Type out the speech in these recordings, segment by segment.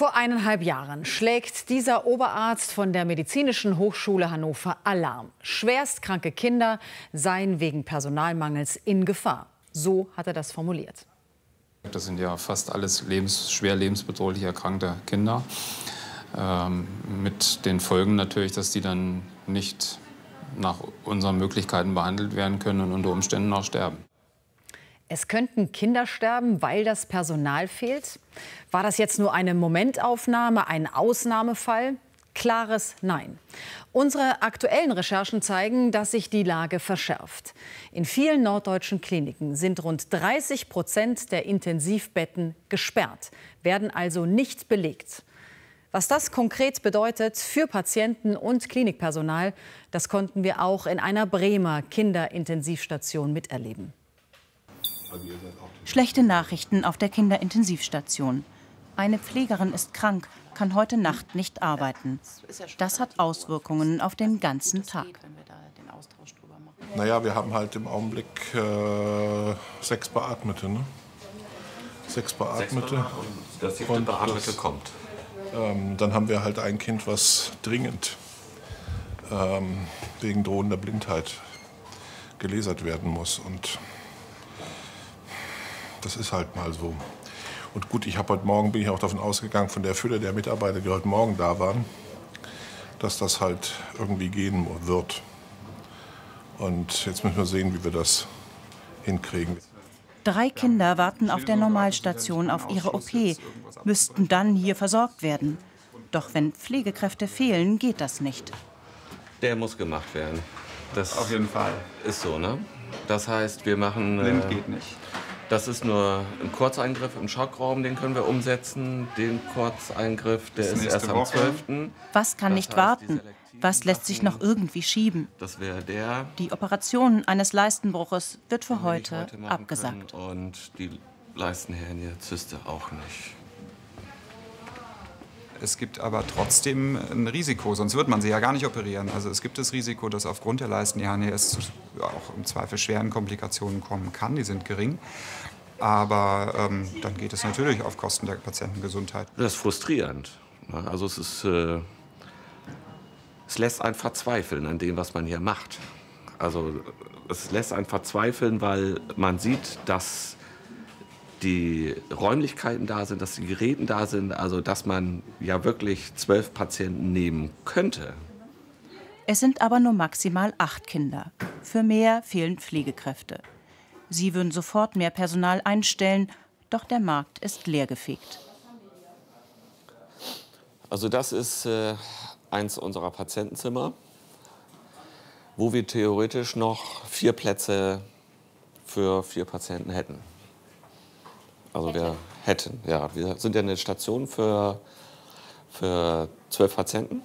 Vor eineinhalb Jahren schlägt dieser Oberarzt von der Medizinischen Hochschule Hannover Alarm. Schwerstkranke Kinder seien wegen Personalmangels in Gefahr. So hat er das formuliert. Das sind ja fast alles lebens schwer lebensbedrohlich erkrankte Kinder. Ähm, mit den Folgen natürlich, dass die dann nicht nach unseren Möglichkeiten behandelt werden können und unter Umständen auch sterben. Es könnten Kinder sterben, weil das Personal fehlt. War das jetzt nur eine Momentaufnahme, ein Ausnahmefall? Klares Nein. Unsere aktuellen Recherchen zeigen, dass sich die Lage verschärft. In vielen norddeutschen Kliniken sind rund 30 Prozent der Intensivbetten gesperrt, werden also nicht belegt. Was das konkret bedeutet für Patienten und Klinikpersonal, das konnten wir auch in einer Bremer Kinderintensivstation miterleben. Schlechte Nachrichten auf der Kinderintensivstation. Eine Pflegerin ist krank, kann heute Nacht nicht arbeiten. Das hat Auswirkungen auf den ganzen Tag. Naja, wir haben halt im Augenblick äh, sechs Beatmete. Ne? Sechs Beatmete. Und das siebte Beatmete kommt. Ähm, dann haben wir halt ein Kind, was dringend ähm, wegen drohender Blindheit gelesert werden muss. Und das ist halt mal so. Und gut, ich habe heute Morgen bin ich auch davon ausgegangen, von der Fülle der Mitarbeiter, die heute Morgen da waren, dass das halt irgendwie gehen wird. Und jetzt müssen wir sehen, wie wir das hinkriegen. Drei Kinder warten auf der Normalstation auf ihre OP, müssten dann hier versorgt werden. Doch wenn Pflegekräfte fehlen, geht das nicht. Der muss gemacht werden. Das auf jeden Fall. Ist so, ne? Das heißt, wir machen. Blind geht nicht. Das ist nur ein Kurzeingriff im Schockraum, den können wir umsetzen. Den Kurzeingriff, der ist erst am 12. Was kann das nicht warten? Was lässt sich noch irgendwie schieben? Das wäre der. Die Operation eines Leistenbruches wird für heute, heute abgesagt. Und die Leistenhernie-Zyste auch nicht. Es gibt aber trotzdem ein Risiko, sonst würde man sie ja gar nicht operieren. Also es gibt das Risiko, dass aufgrund der Leistenhernie es auch im Zweifel schweren Komplikationen kommen kann. Die sind gering. Aber ähm, dann geht es natürlich auf Kosten der Patientengesundheit. Das ist frustrierend. Ne? Also es ist, äh, es lässt einen verzweifeln an dem, was man hier macht. Also es lässt einen verzweifeln, weil man sieht, dass die Räumlichkeiten da sind, dass die Geräte da sind, also dass man ja wirklich zwölf Patienten nehmen könnte. Es sind aber nur maximal acht Kinder. Für mehr fehlen Pflegekräfte. Sie würden sofort mehr Personal einstellen, doch der Markt ist leergefegt. Also das ist äh, eins unserer Patientenzimmer, wo wir theoretisch noch vier Plätze für vier Patienten hätten. Also wir hätten, ja. Wir sind ja eine Station für, für zwölf Patienten.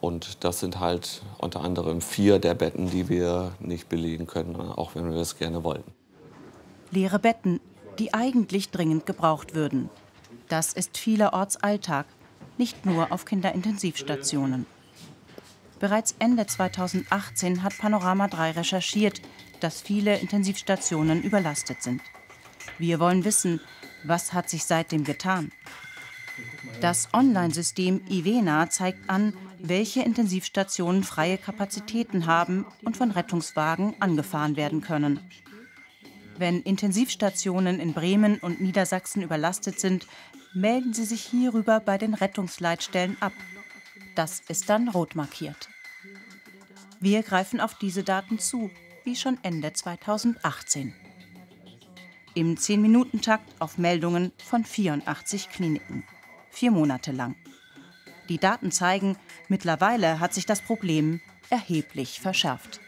Und das sind halt unter anderem vier der Betten, die wir nicht belegen können, auch wenn wir es gerne wollten. Leere Betten, die eigentlich dringend gebraucht würden. Das ist vielerorts Alltag, nicht nur auf Kinderintensivstationen. Bereits Ende 2018 hat Panorama 3 recherchiert, dass viele Intensivstationen überlastet sind. Wir wollen wissen, was hat sich seitdem getan. Das Online-System Ivena zeigt an, welche Intensivstationen freie Kapazitäten haben und von Rettungswagen angefahren werden können. Wenn Intensivstationen in Bremen und Niedersachsen überlastet sind, melden Sie sich hierüber bei den Rettungsleitstellen ab. Das ist dann rot markiert. Wir greifen auf diese Daten zu, wie schon Ende 2018 im 10-Minuten-Takt auf Meldungen von 84 Kliniken. Vier Monate lang. Die Daten zeigen, mittlerweile hat sich das Problem erheblich verschärft.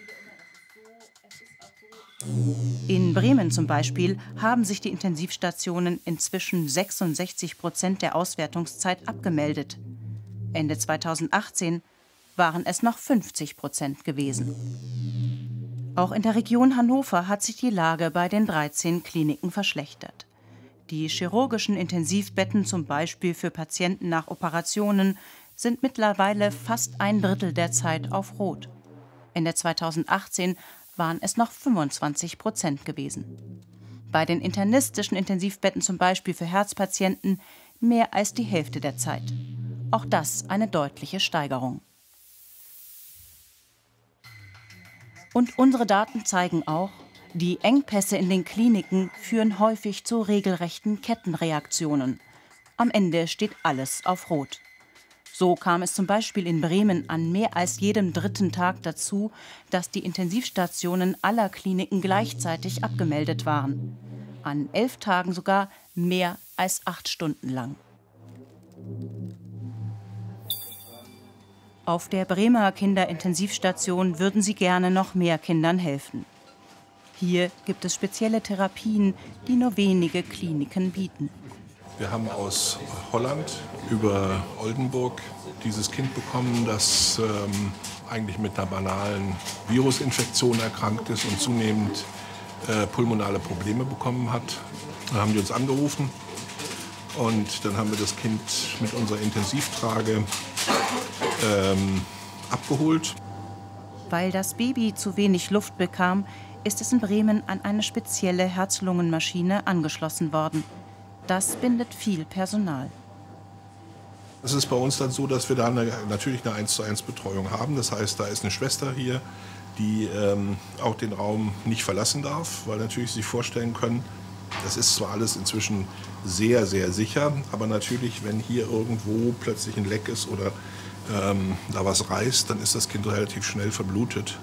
In Bremen zum Beispiel haben sich die Intensivstationen inzwischen 66 Prozent der Auswertungszeit abgemeldet. Ende 2018 waren es noch 50 Prozent gewesen. Auch in der Region Hannover hat sich die Lage bei den 13 Kliniken verschlechtert. Die chirurgischen Intensivbetten zum Beispiel für Patienten nach Operationen sind mittlerweile fast ein Drittel der Zeit auf Rot. Ende 2018 waren es noch 25 Prozent gewesen. Bei den internistischen Intensivbetten zum Beispiel für Herzpatienten mehr als die Hälfte der Zeit. Auch das eine deutliche Steigerung. Und unsere Daten zeigen auch, die Engpässe in den Kliniken führen häufig zu regelrechten Kettenreaktionen. Am Ende steht alles auf Rot. So kam es zum Beispiel in Bremen an mehr als jedem dritten Tag dazu, dass die Intensivstationen aller Kliniken gleichzeitig abgemeldet waren. An elf Tagen sogar mehr als acht Stunden lang. Auf der Bremer Kinderintensivstation würden sie gerne noch mehr Kindern helfen. Hier gibt es spezielle Therapien, die nur wenige Kliniken bieten. Wir haben aus Holland über Oldenburg dieses Kind bekommen, das ähm, eigentlich mit einer banalen Virusinfektion erkrankt ist und zunehmend äh, pulmonale Probleme bekommen hat. Da haben die uns angerufen und dann haben wir das Kind mit unserer Intensivtrage ähm, abgeholt. Weil das Baby zu wenig Luft bekam, ist es in Bremen an eine spezielle Herz-Lungen-Maschine angeschlossen worden. Das bindet viel Personal. Es ist bei uns dann so, dass wir da eine, natürlich eine 1 zu 1 Betreuung haben. Das heißt, da ist eine Schwester hier, die ähm, auch den Raum nicht verlassen darf, weil natürlich Sie sich vorstellen können, das ist zwar alles inzwischen sehr, sehr sicher, aber natürlich, wenn hier irgendwo plötzlich ein Leck ist oder ähm, da was reißt, dann ist das Kind relativ schnell verblutet.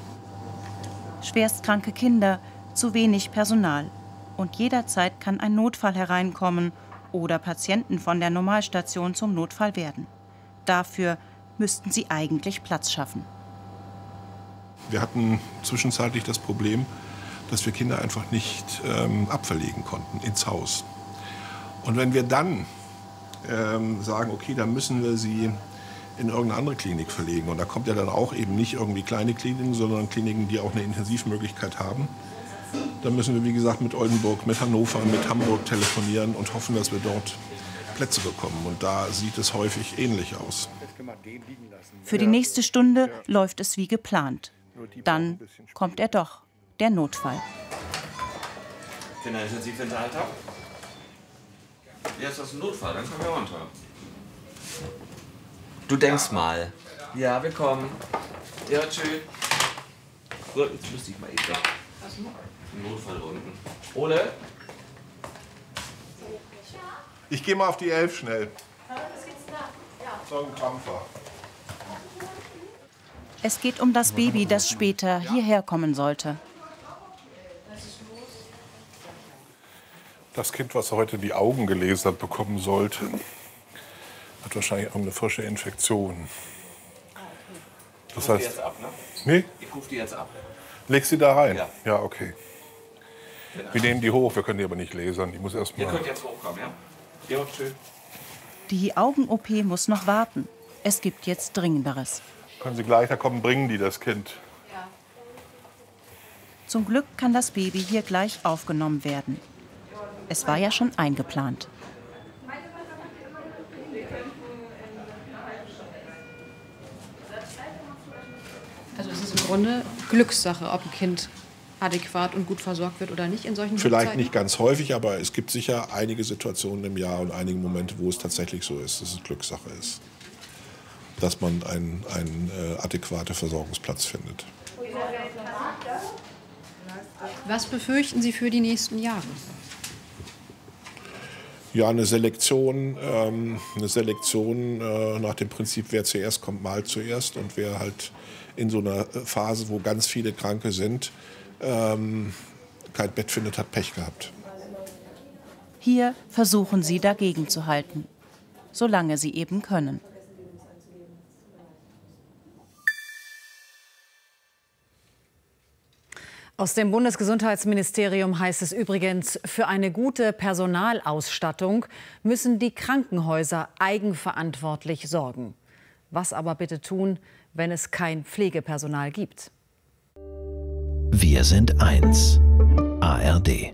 Schwerstkranke Kinder, zu wenig Personal. Und jederzeit kann ein Notfall hereinkommen oder Patienten von der Normalstation zum Notfall werden. Dafür müssten sie eigentlich Platz schaffen. Wir hatten zwischenzeitlich das Problem, dass wir Kinder einfach nicht ähm, abverlegen konnten ins Haus. Und wenn wir dann ähm, sagen, okay, dann müssen wir sie in irgendeine andere Klinik verlegen. Und da kommt ja dann auch eben nicht irgendwie kleine Kliniken, sondern Kliniken, die auch eine Intensivmöglichkeit haben. Dann müssen wir, wie gesagt, mit Oldenburg, mit Hannover, mit Hamburg telefonieren und hoffen, dass wir dort Plätze bekommen. Und da sieht es häufig ähnlich aus. Für die nächste Stunde läuft es wie geplant. Dann kommt er doch, der Notfall. Kinderintensivinterhalter? Jetzt ist das ein Notfall, dann können wir runter. Du denkst mal. Ja, wir kommen. Ja, tschüss. So, jetzt müsste ich mal eben weg. Notfall unten. Ole? Ich gehe mal auf die Elf schnell. So ein Krampfer. Es geht um das Baby, das später hierher kommen sollte. Das Kind, was heute die Augen gelasert bekommen sollte, hat wahrscheinlich auch eine frische Infektion. Das heißt, jetzt ab, ne? nee, Ich rufe die jetzt ab. leg sie da rein. Ja. Ja, okay. Wir nehmen die hoch, wir können die aber nicht lasern. Die muss Ihr erstmal. könnt jetzt hochkommen, ja? Ja, tschüss. Die Augen-OP muss noch warten. Es gibt jetzt Dringenderes. Können Sie gleich, da kommen, bringen die das Kind. Zum Glück kann das Baby hier gleich aufgenommen werden. Es war ja schon eingeplant. Grunde Glückssache, ob ein Kind adäquat und gut versorgt wird oder nicht in solchen Vielleicht Zeiten. nicht ganz häufig, aber es gibt sicher einige Situationen im Jahr und einige Momente, wo es tatsächlich so ist, dass es Glückssache ist. Dass man einen, einen äh, adäquaten Versorgungsplatz findet. Was befürchten Sie für die nächsten Jahre? Ja, eine Selektion, ähm, eine Selektion äh, nach dem Prinzip, wer zuerst kommt, mal zuerst. Und wer halt in so einer Phase, wo ganz viele Kranke sind, ähm, kein Bett findet, hat Pech gehabt. Hier versuchen sie dagegen zu halten, solange sie eben können. Aus dem Bundesgesundheitsministerium heißt es übrigens, für eine gute Personalausstattung müssen die Krankenhäuser eigenverantwortlich sorgen. Was aber bitte tun, wenn es kein Pflegepersonal gibt? Wir sind eins. ARD.